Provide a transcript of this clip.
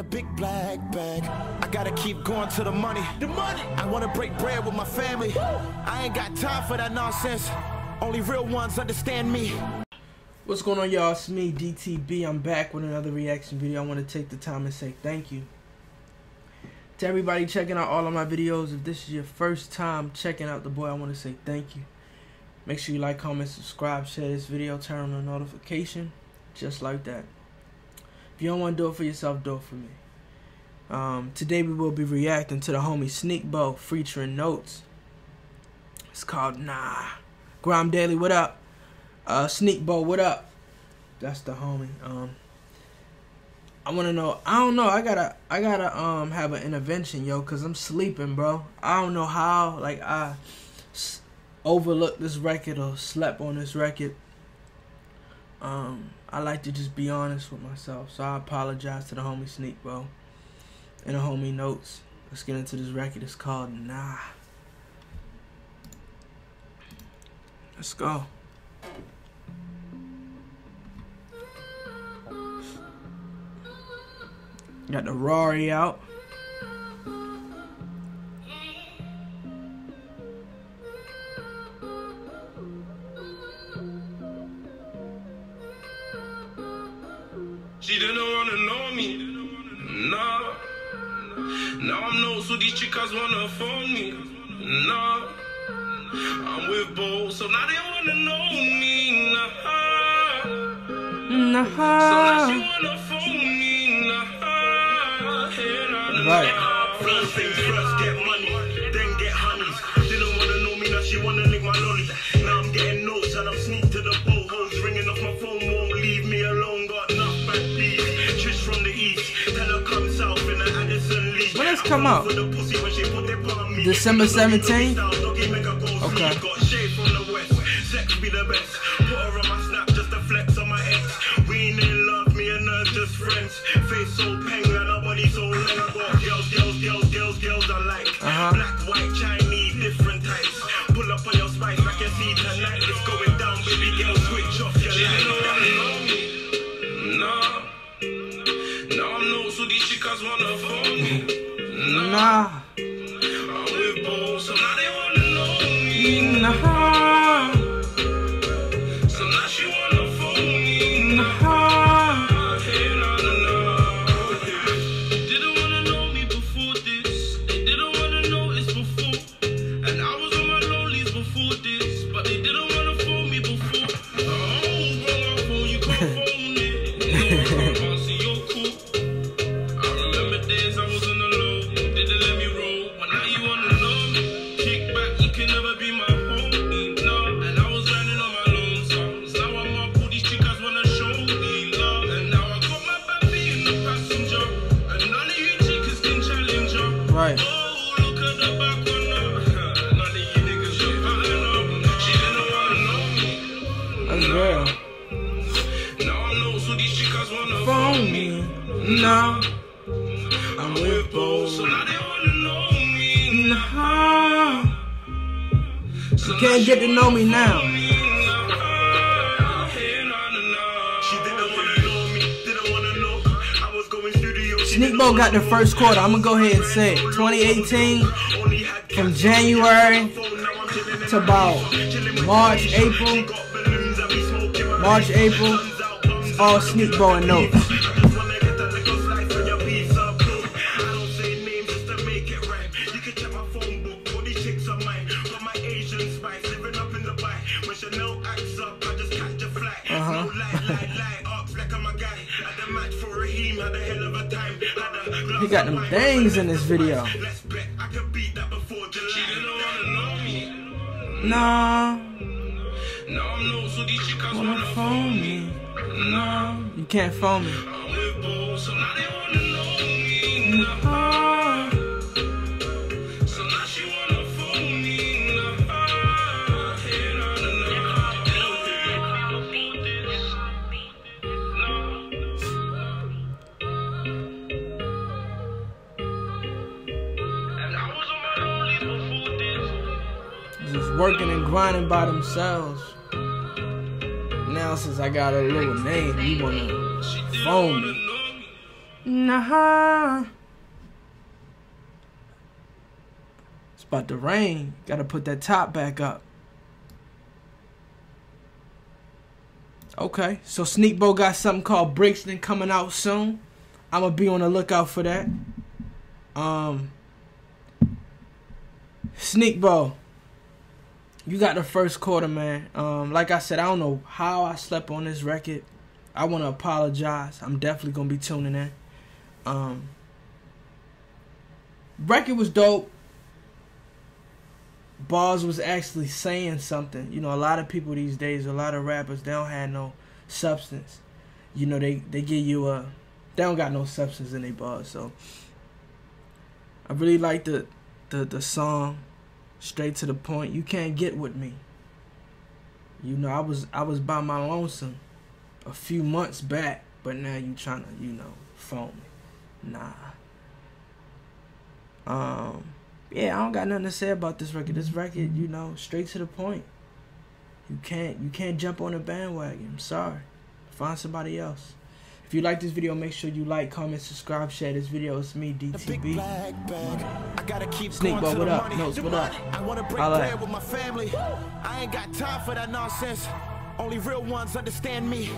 A big black bag. I gotta keep going to the money. The money. I wanna break bread with my family. I ain't got time for that nonsense. Only real ones understand me. What's going on, y'all? It's me, DTB. I'm back with another reaction video. I want to take the time and say thank you to everybody checking out all of my videos. If this is your first time checking out the boy, I want to say thank you. Make sure you like, comment, subscribe, share this video, turn on the notification, just like that. If you don't want to do it for yourself, do it for me. Um, today we will be reacting to the homie Sneakbo featuring Not3s. It's called Nah. Grime Daily, what up? Uh, Sneakbo, what up? That's the homie. Um, I want to know. I don't know. I gotta. I gotta um have an intervention, yo, cause I'm sleeping, bro. I don't know how. Like I overlooked this record or slept on this record. Um, I like to just be honest with myself, so I apologize to the homie Sneakbo and the homie Not3s. Let's get into this record. It's called Nah. Let's go. Got the Rari out. She didn't wanna know me. Nah. Now I'm no, so these chicas wanna phone me. Nah. I'm with Bo, so now they wanna know me. Nah. Nah. So now she wanna phone me. Nah. Hey, nah, nah, Right. First things first, get money, girls, girls, girls, girls I like. Uh-huh. Black, white, Chinese, different types. Pull up on your spice, I can see tonight. It's going down, baby girl, switch off your light. wanna know me. Nah. Now I'm no, so these chicas wanna phone me. Me. Nah. Me. That's real. Now I know, so these chicas wanna Phone me. Nah. I'm with Bo, so now they wanna know me. Nah. You can't get to know me now. Didn't Sneakbo got the first quarter. I'm gonna go ahead and say it. 2018 from. January to about March, April. March, April. guns All out. Sneakbo and Not3s. He got them things in this video. Nah. Wanna phone me. Nah. You can't phone me. Just working and grinding by themselves. Now since I got a little name, you wanna phone me. Nah. It's about to rain. Gotta put that top back up. Okay, so Sneakbo got something called Brixton coming out soon. I'm gonna be on the lookout for that. Um, Sneakbo, you got the first quarter, man. Um, like I said, I don't know how I slept on this record. I want to apologize. I'm definitely gonna be tuning in. Um, record was dope. Bars was actually saying something. You know, a lot of people these days, a lot of rappers, they don't have no substance. You know, they they give you a, they don't got no substance in their bars. So, I really like the the the song, straight to the point. You can't get with me. You know, I was I was by my lonesome a few months back, but now you trying to, you know, phone me. Nah. Um, yeah, I don't got nothing to say about this record. This record, you know, straight to the point. You can't you can't jump on a bandwagon. I'm sorry. Find somebody else. If you like this video, make sure you like, comment, subscribe, share this video. It's me, DTB. I gotta keep Sneak going Bo, what up? money. Not3s, what up? I wanna break Holla. bread with my family. I ain't got time for that nonsense. Only real ones understand me.